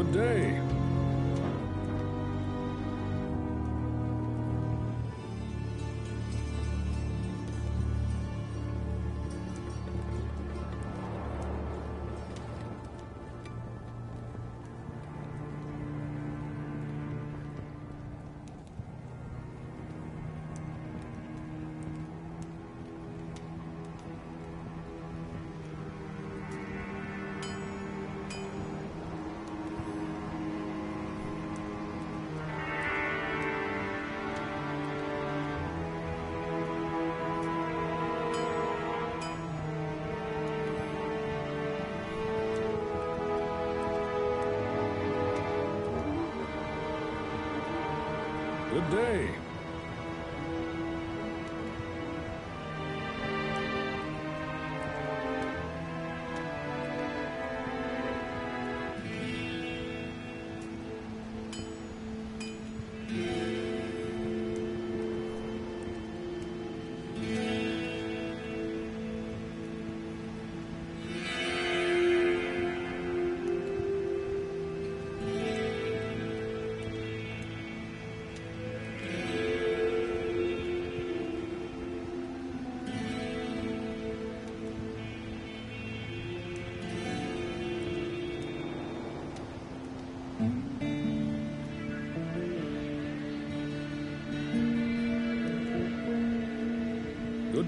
Good day.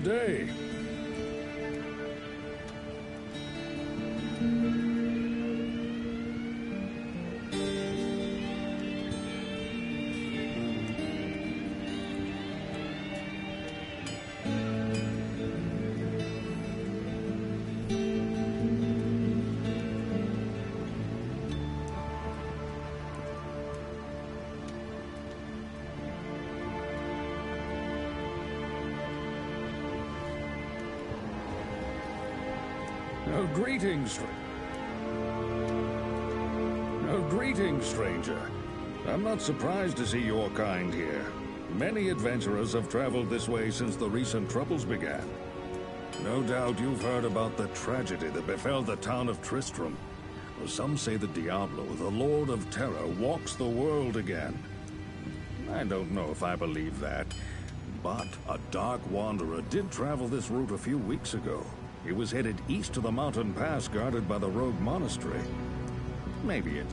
Day. Greetings, Oh, greetings, stranger. I'm not surprised to see your kind here. Many adventurers have traveled this way since the recent troubles began. No doubt you've heard about the tragedy that befell the town of Tristram. Some say that Diablo, the Lord of Terror, walks the world again. I don't know if I believe that, but a Dark Wanderer did travel this route a few weeks ago. He was headed east to the mountain pass guarded by the rogue monastery. Maybe it.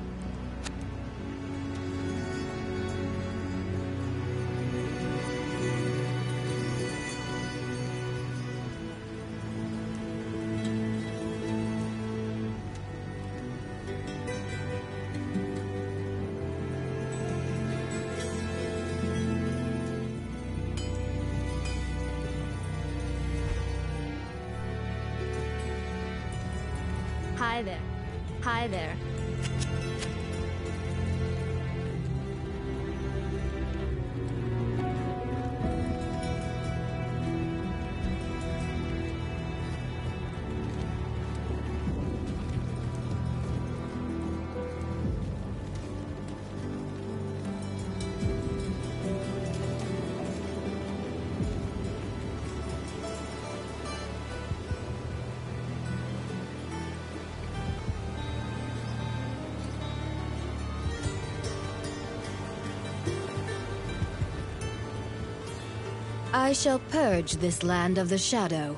I shall purge this land of the shadow.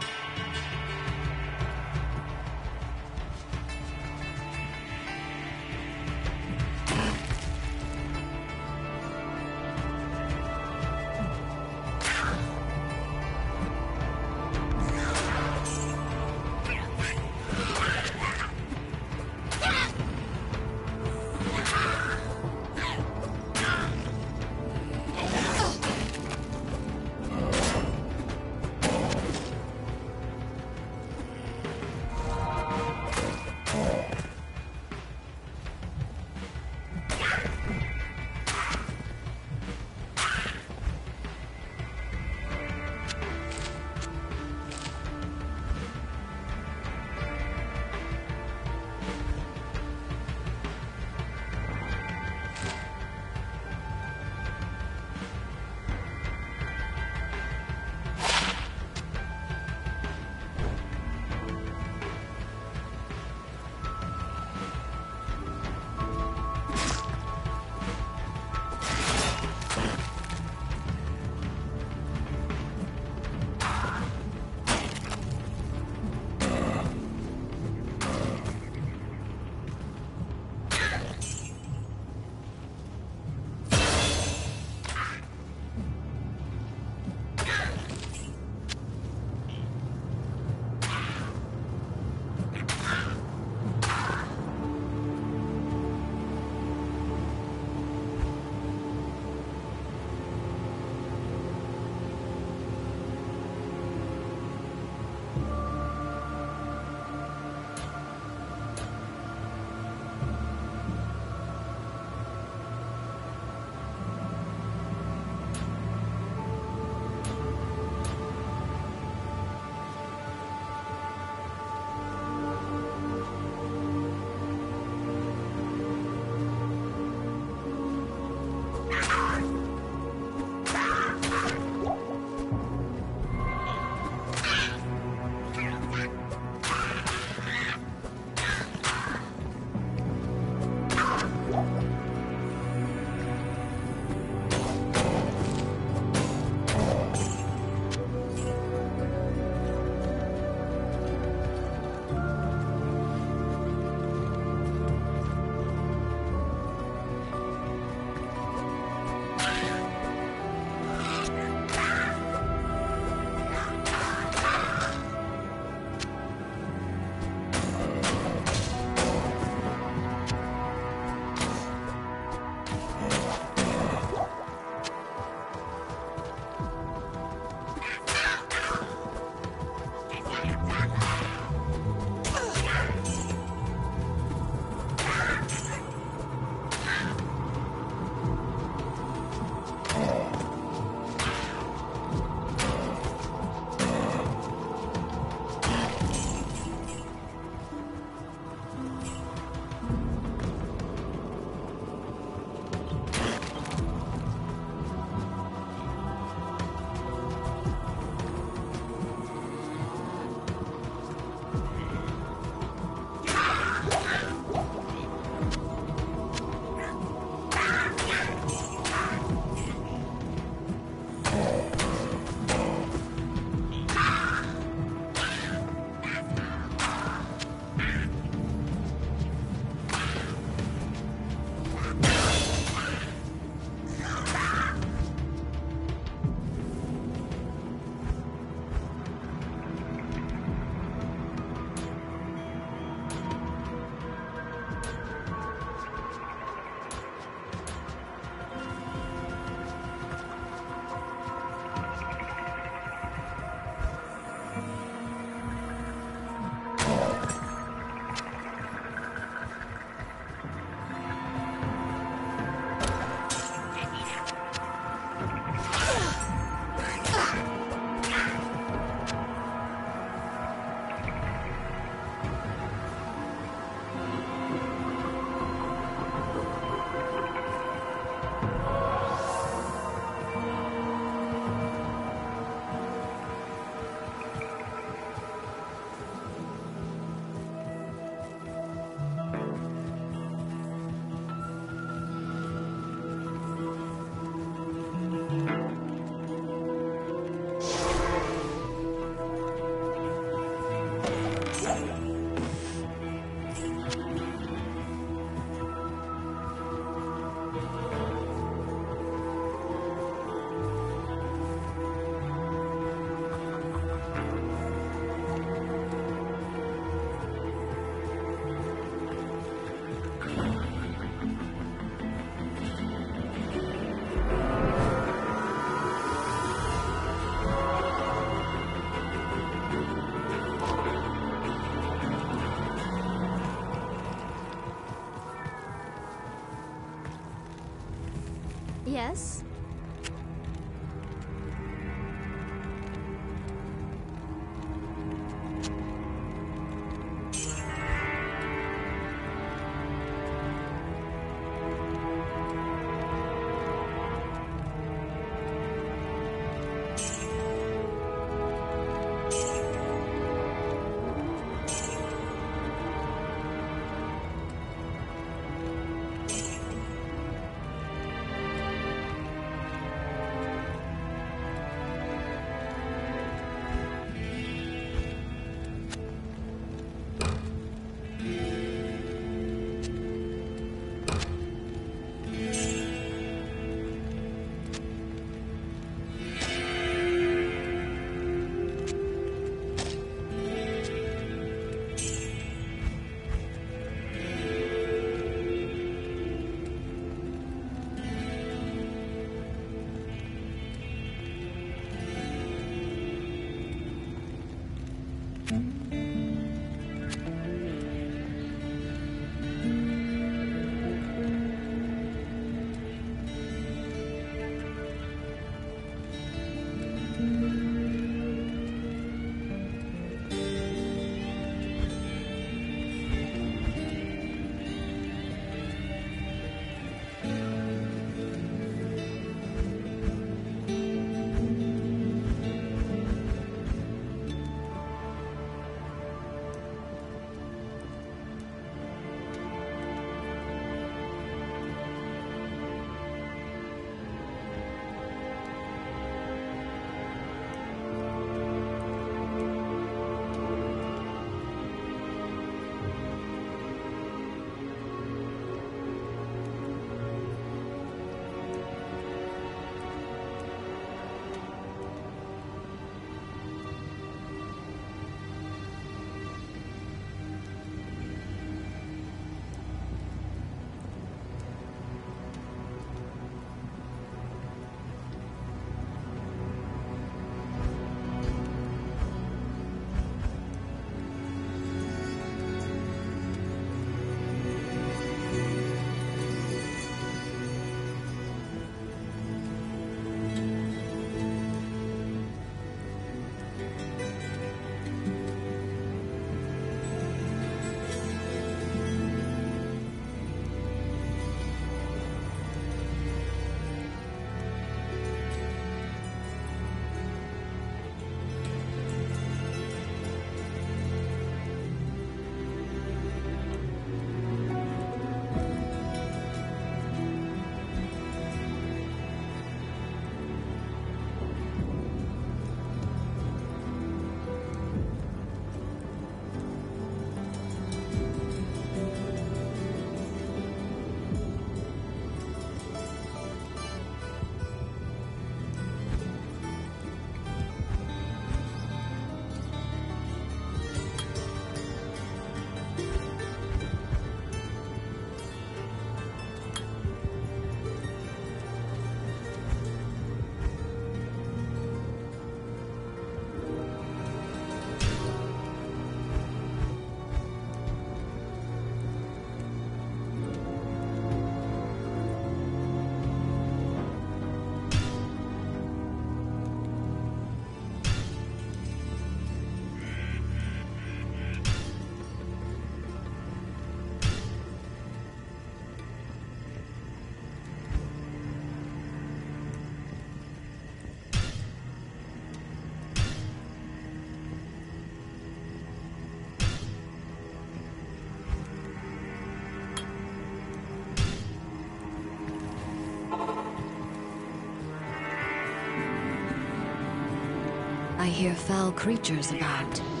Hear foul creatures about.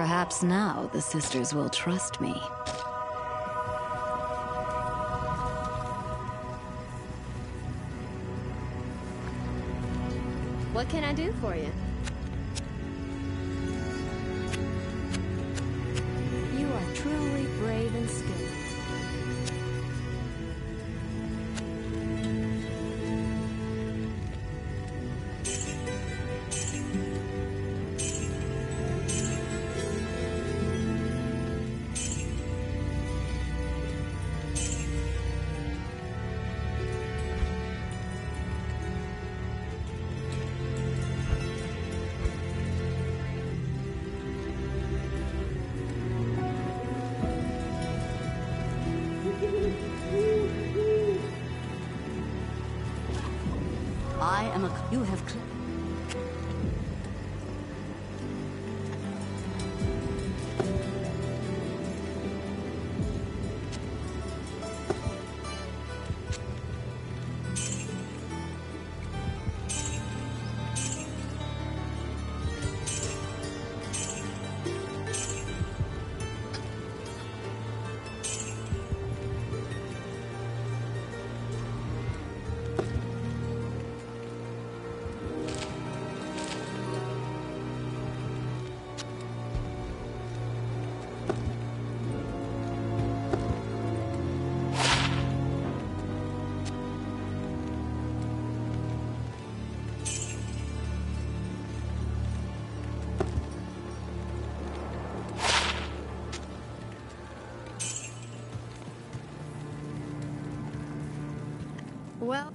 Perhaps now the sisters will trust me. What can I do for you? You are truly brave and skilled.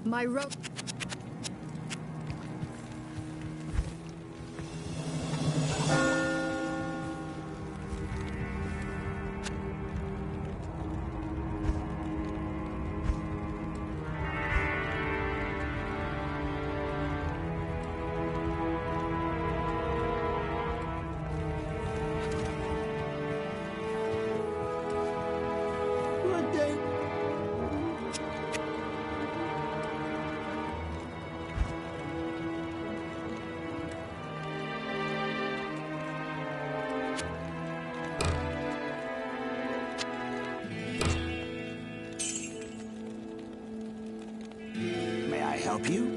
My rope. You?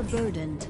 Overburdened.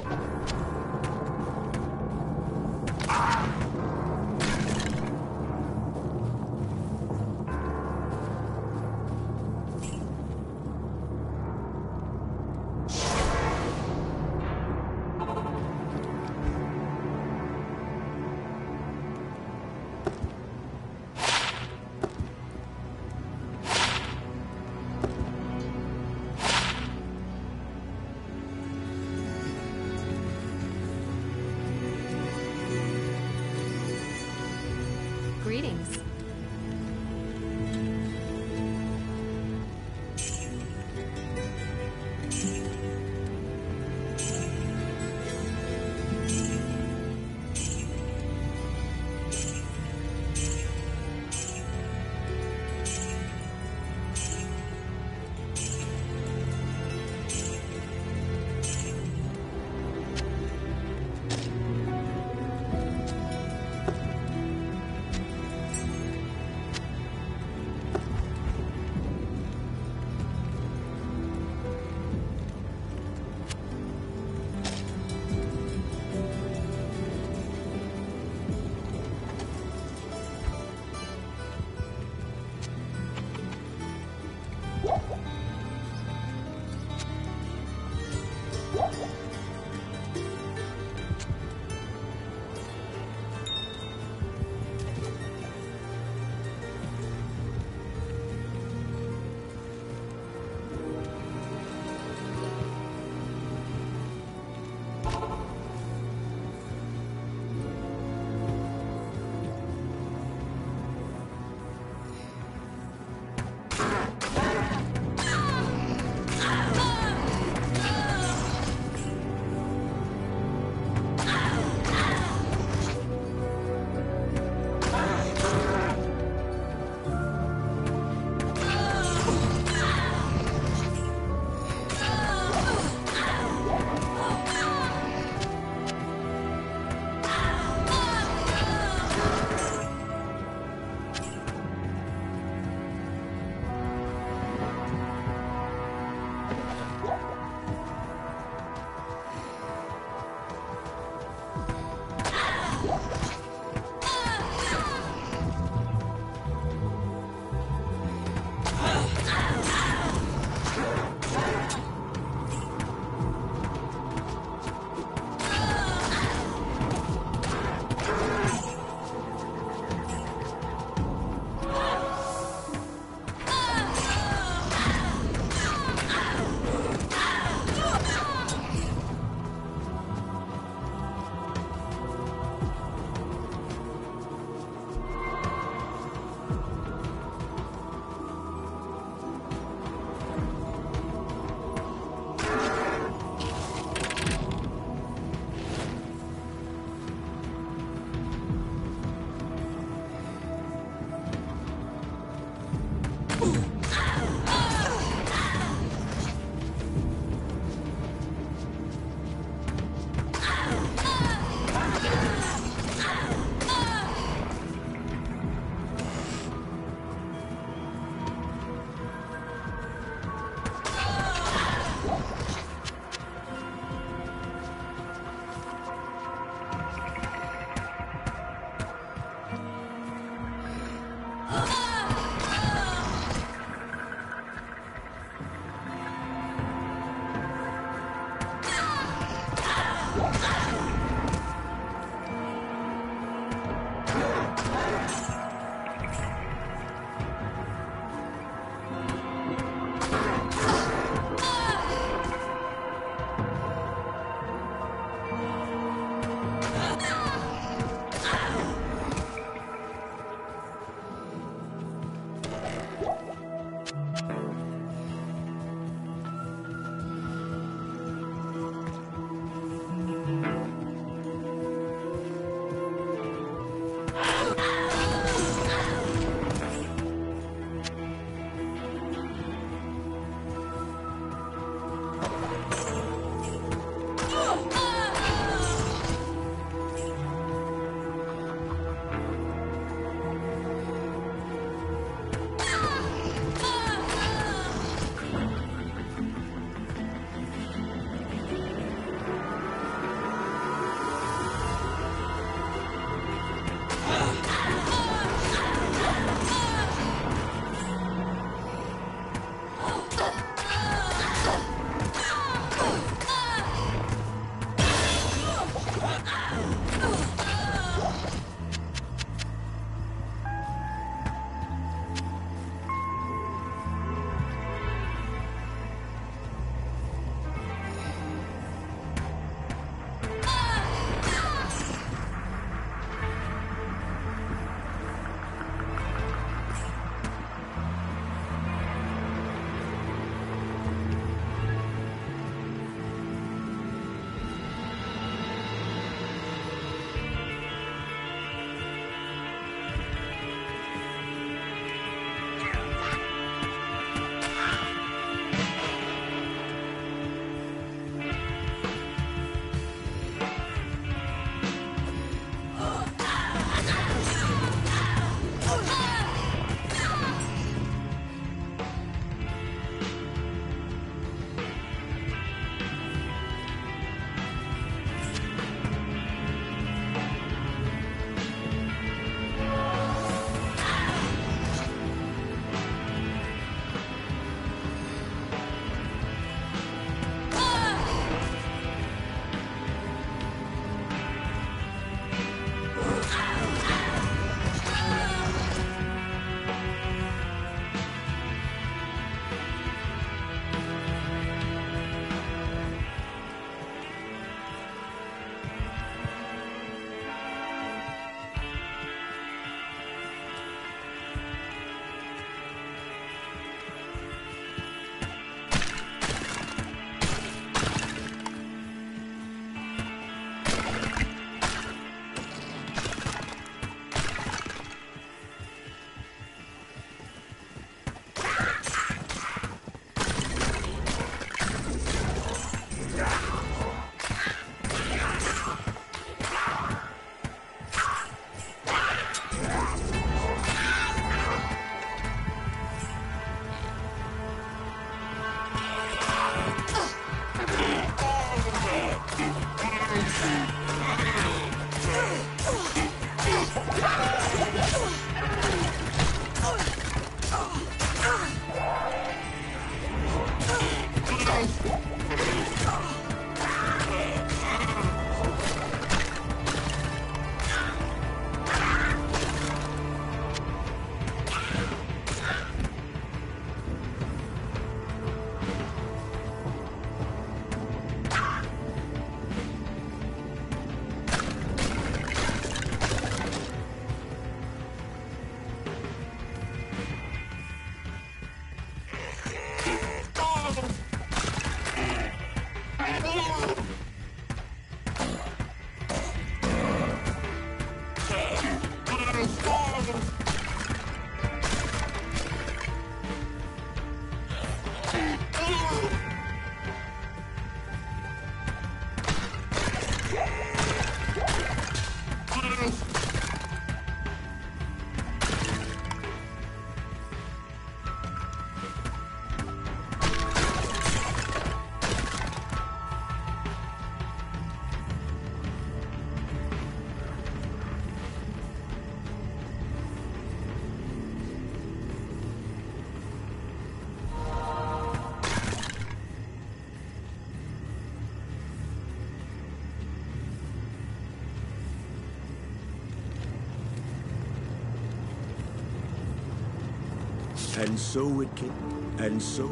And so it came. And so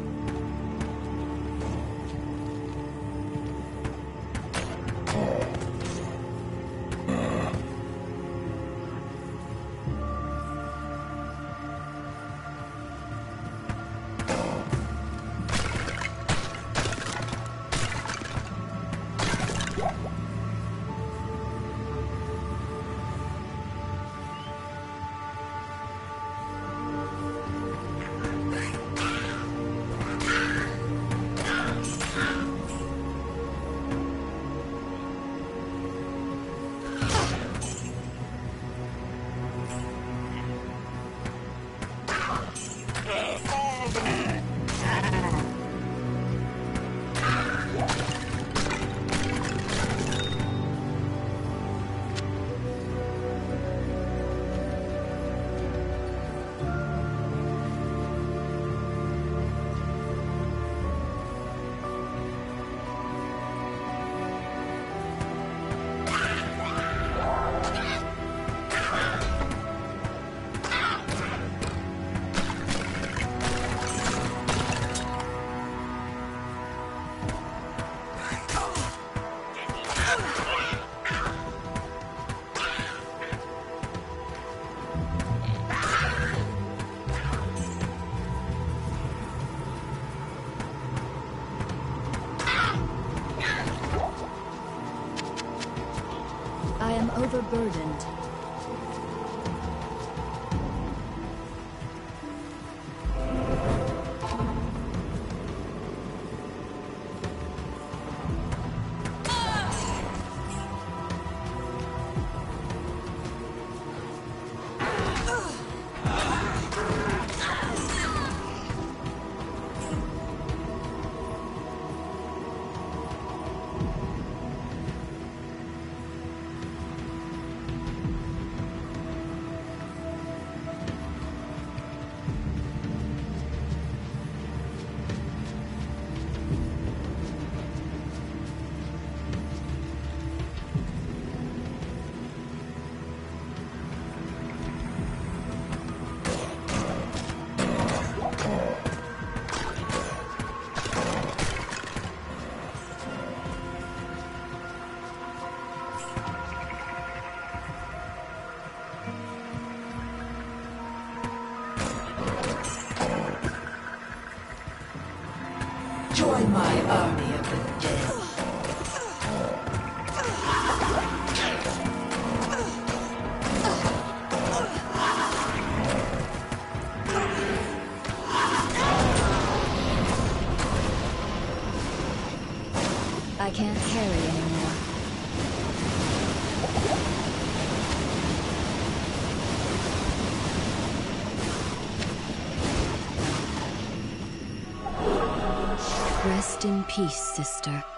Rest in peace, sister.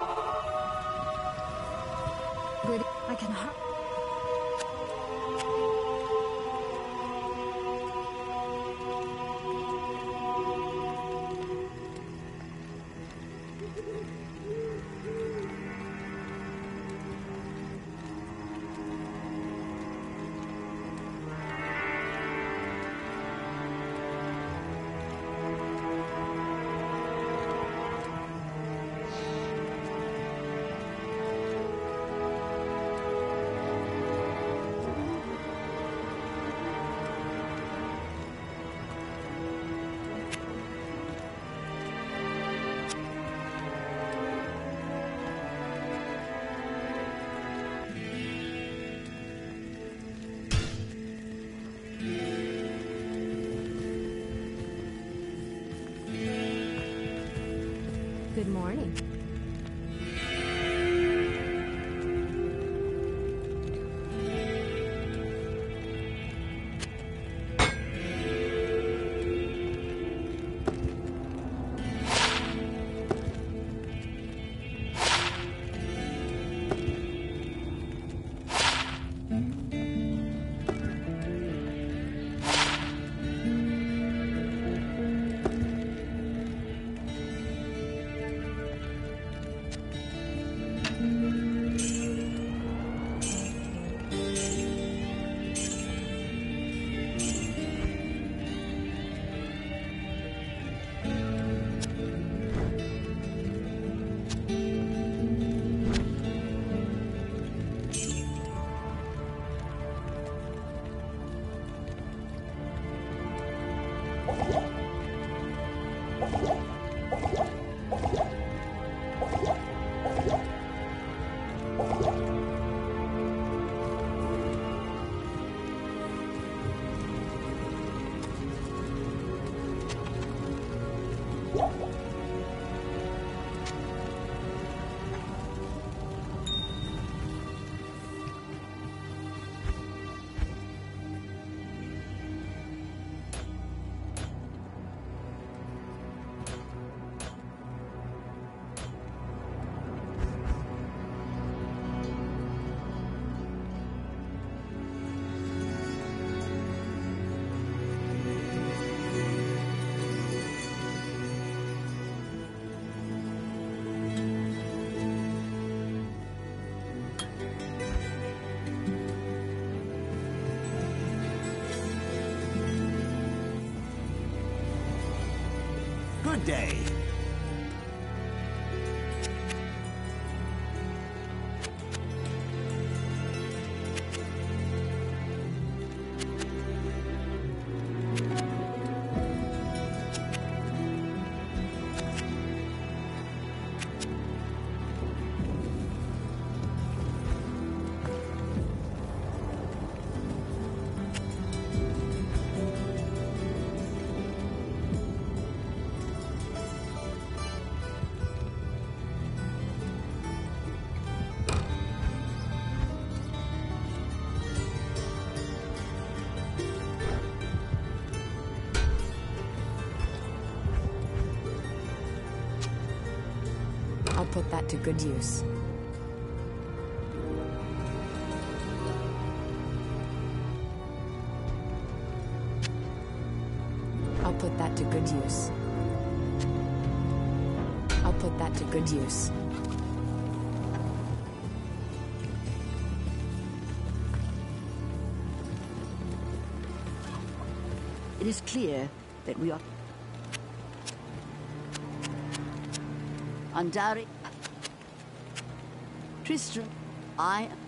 Morning. To good use. I'll put that to good use. I'll put that to good use. It is clear that we are... Andari... Tristram, I... Not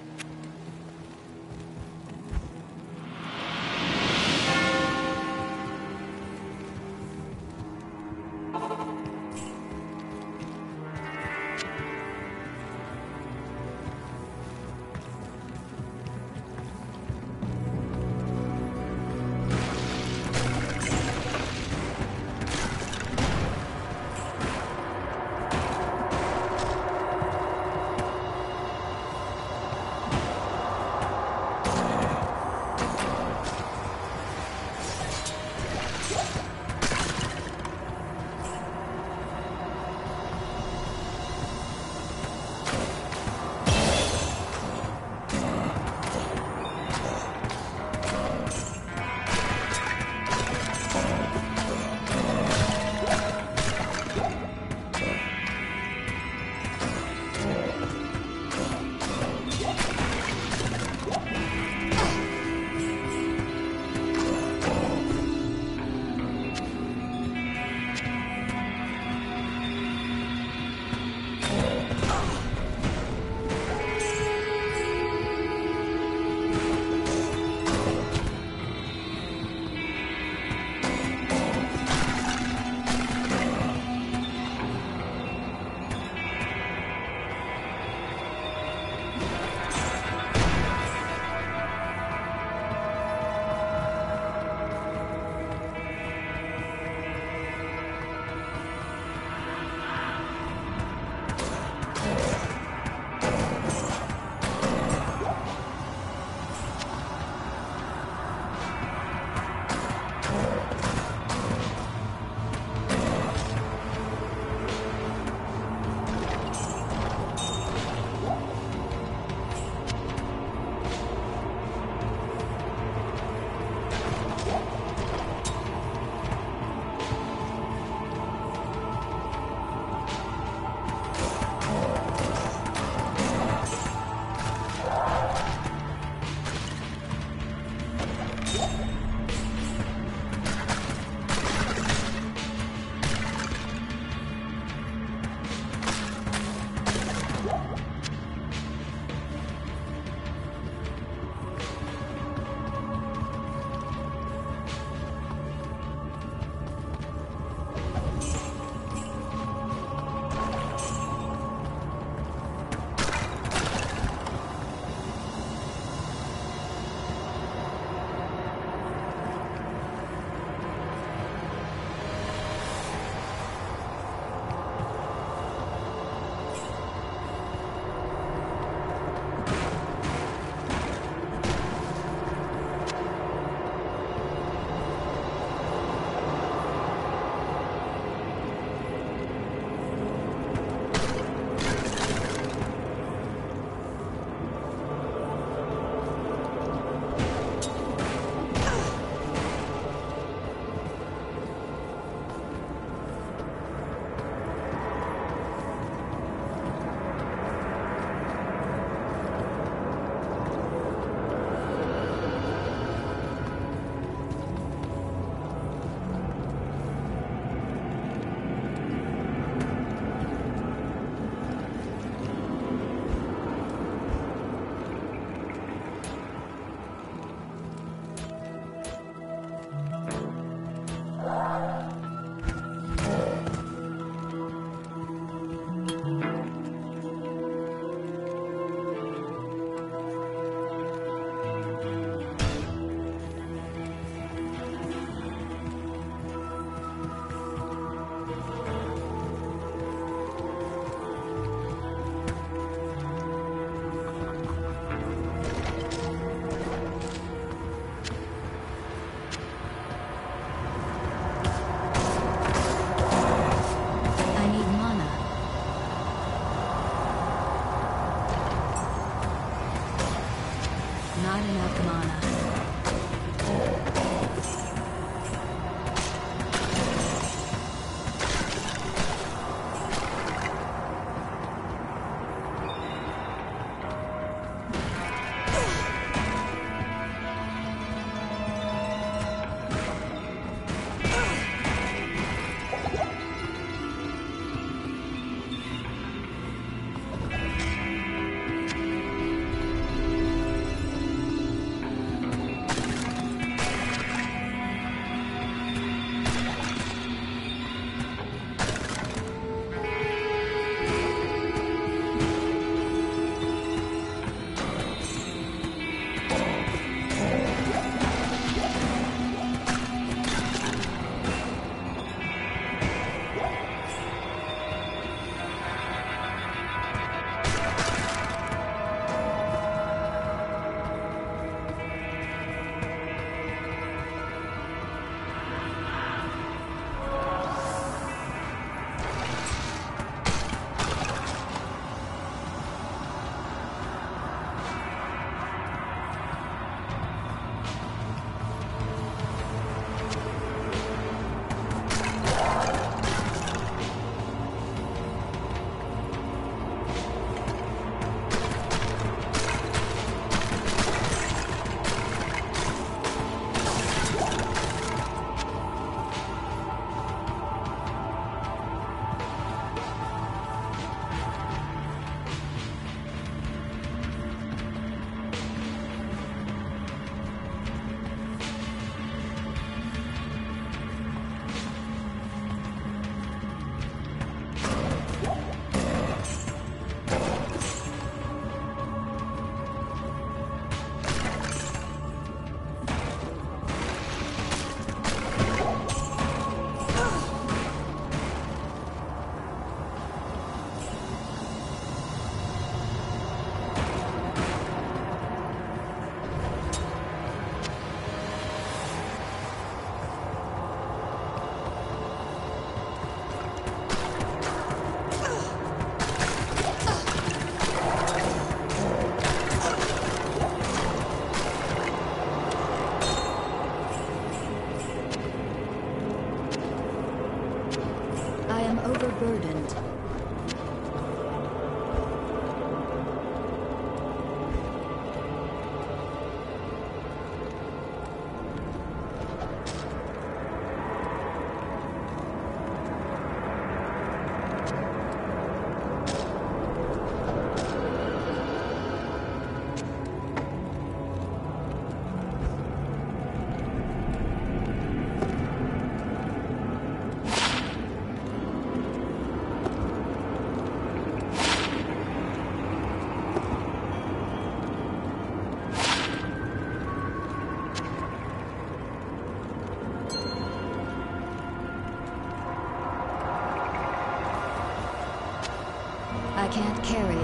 can't carry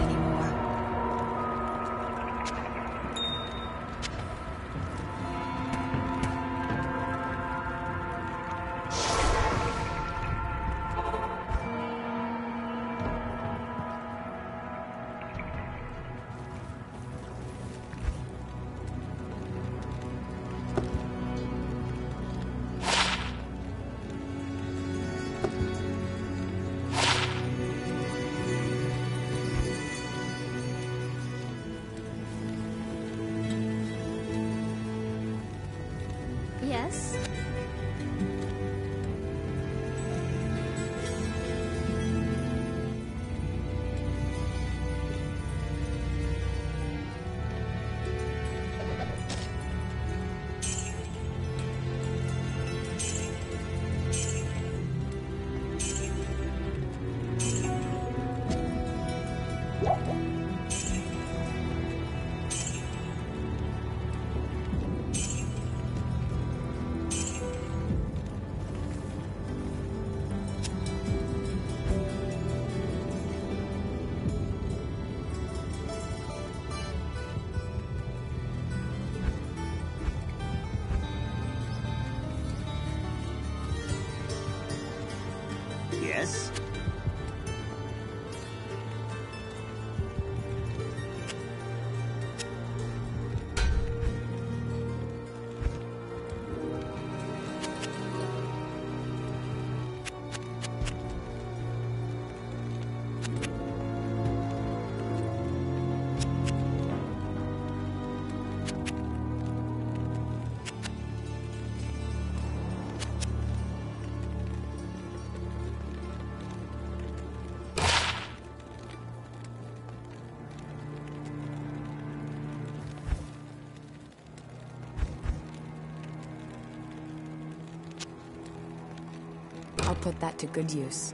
put that to good use.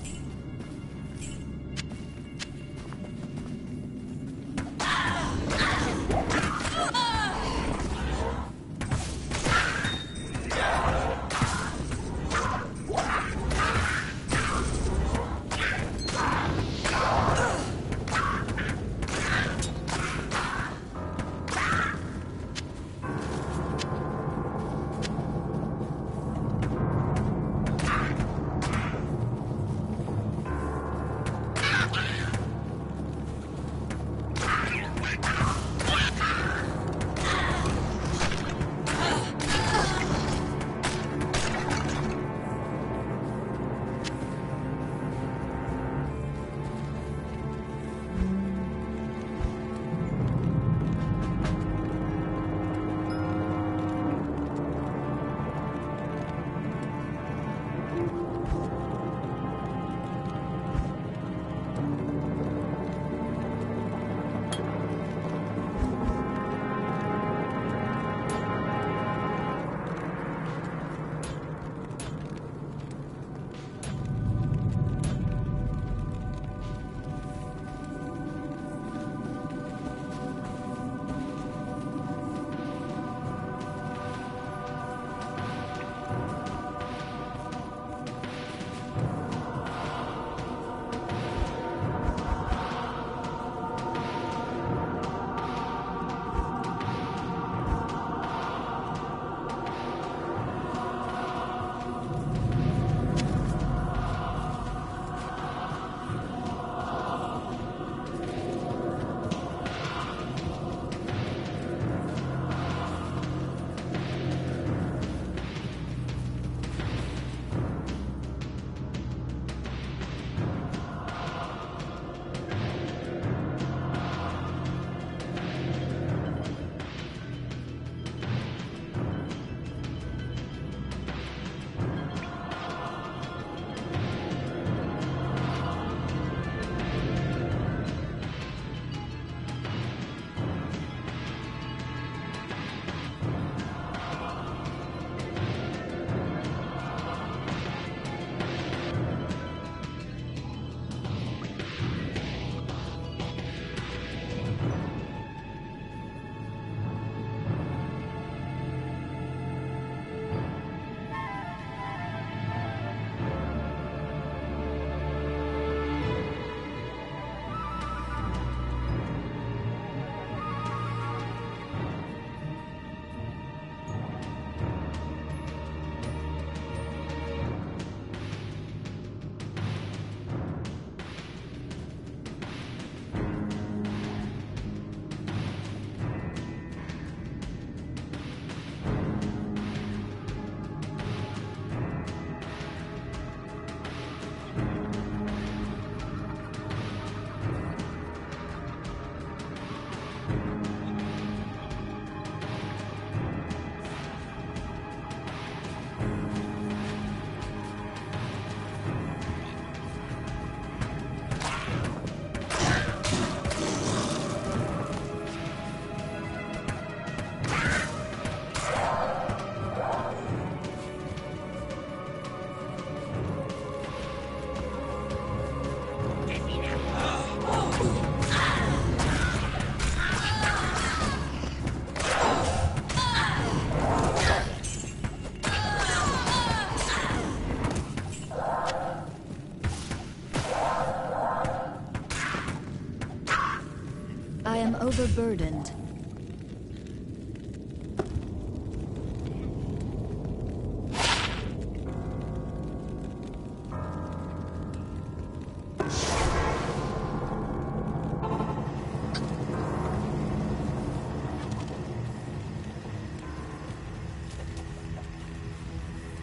overburdened.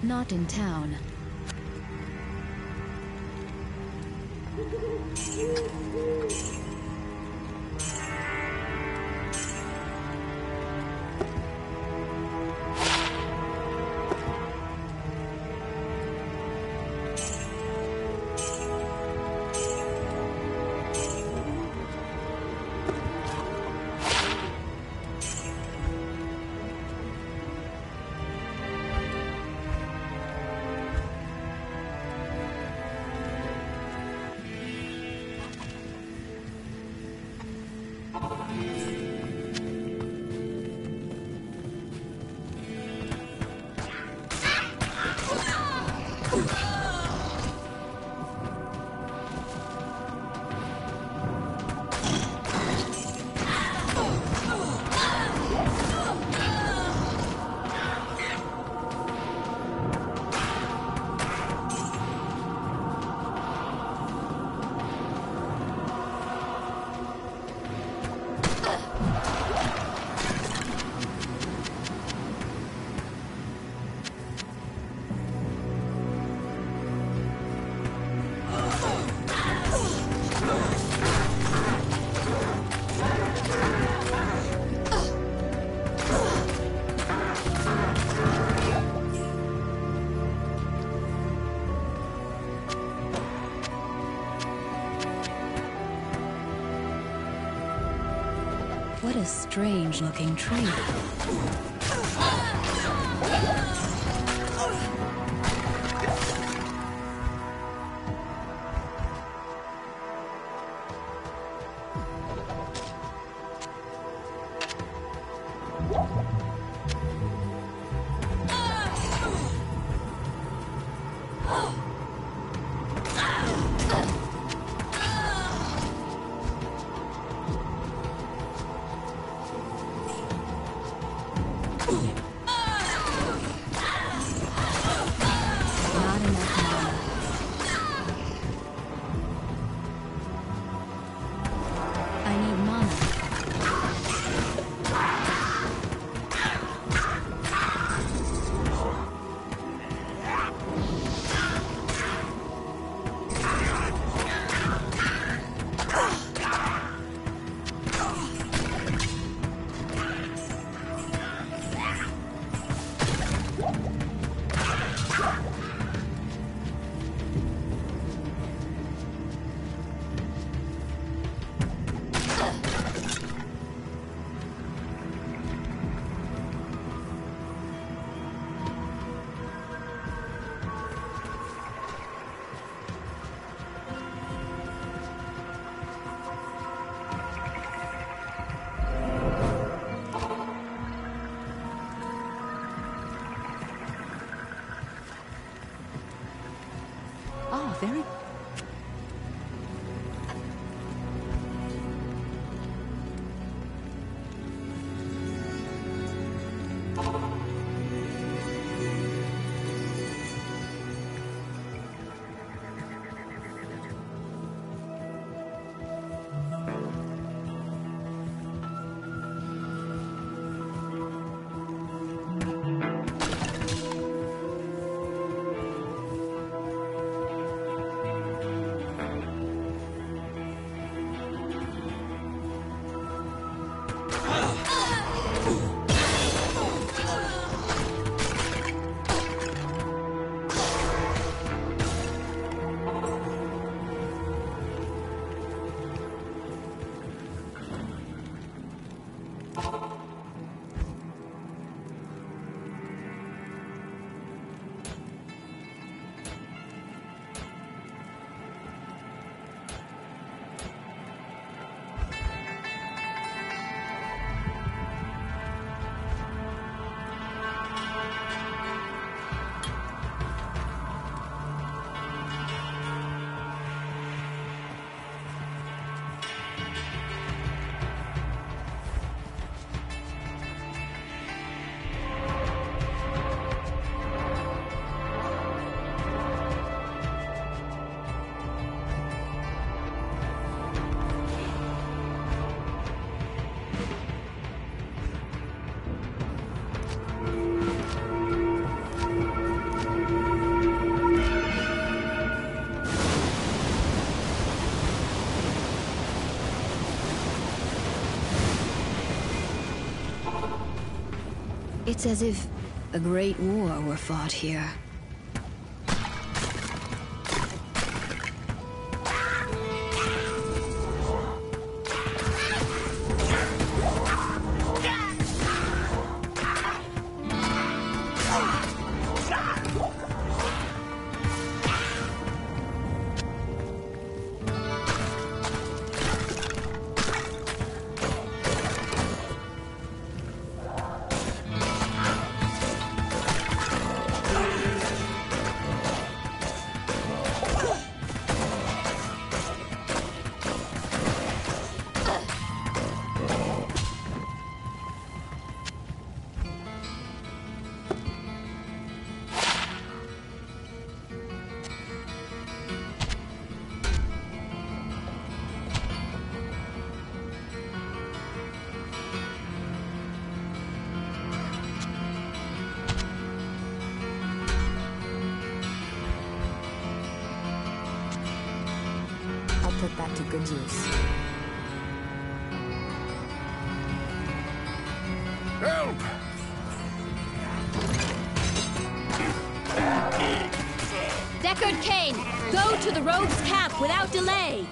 Not in town. Strange looking tree. It's as if a great war were fought here. That to good use. Help! Deckard Cain, go to the rogues' camp without delay!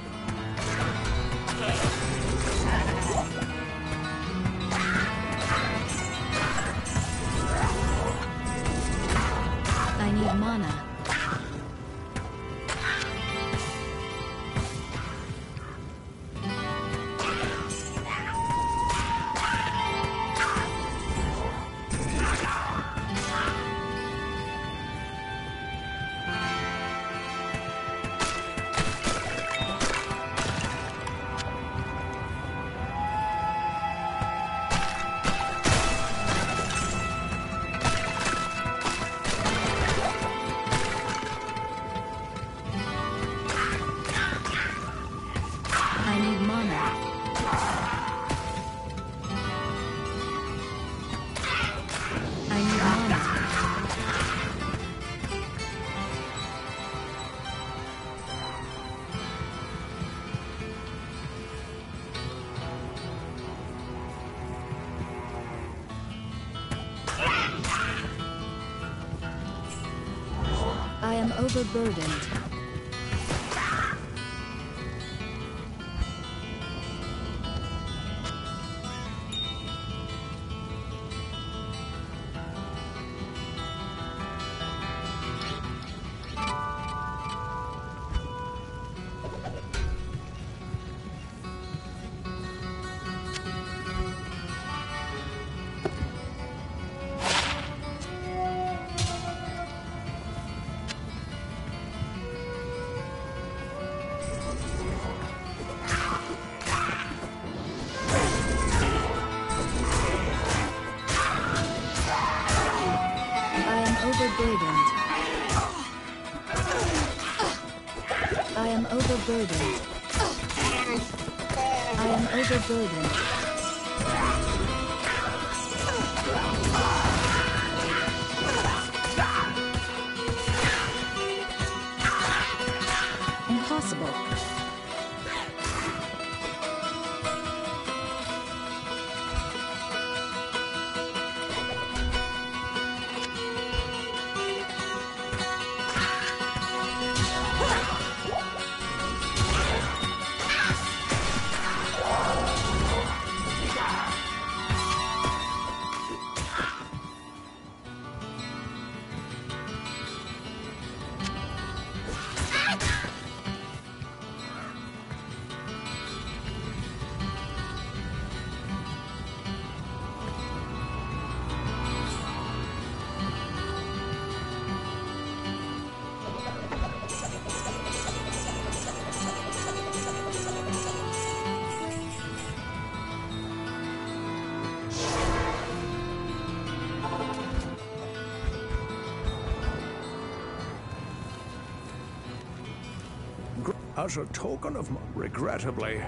Overburdened. A token of my... Regrettably,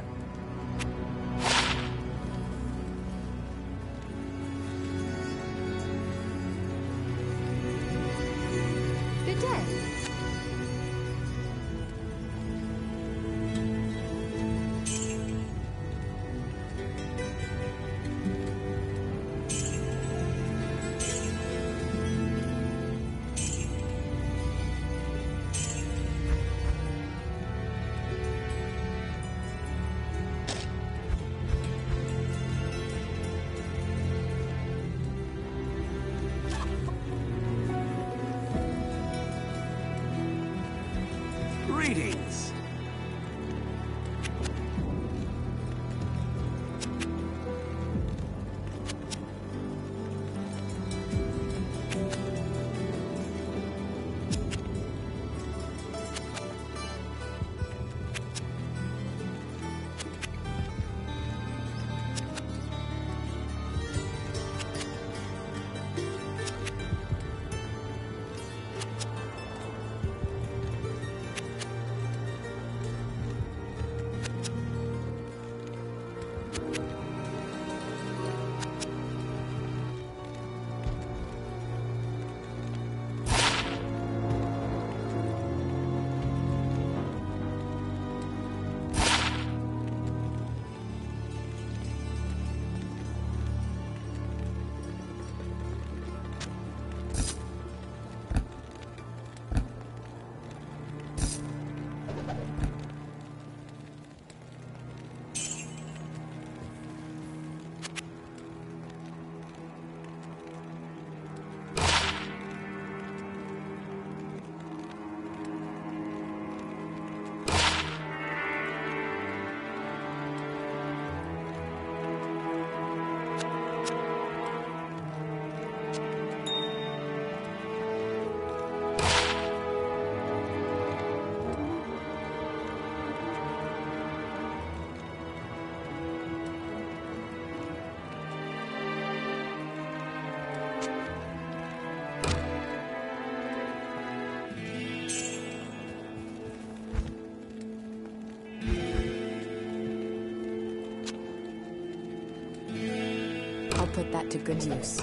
put that to good use.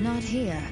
Not here.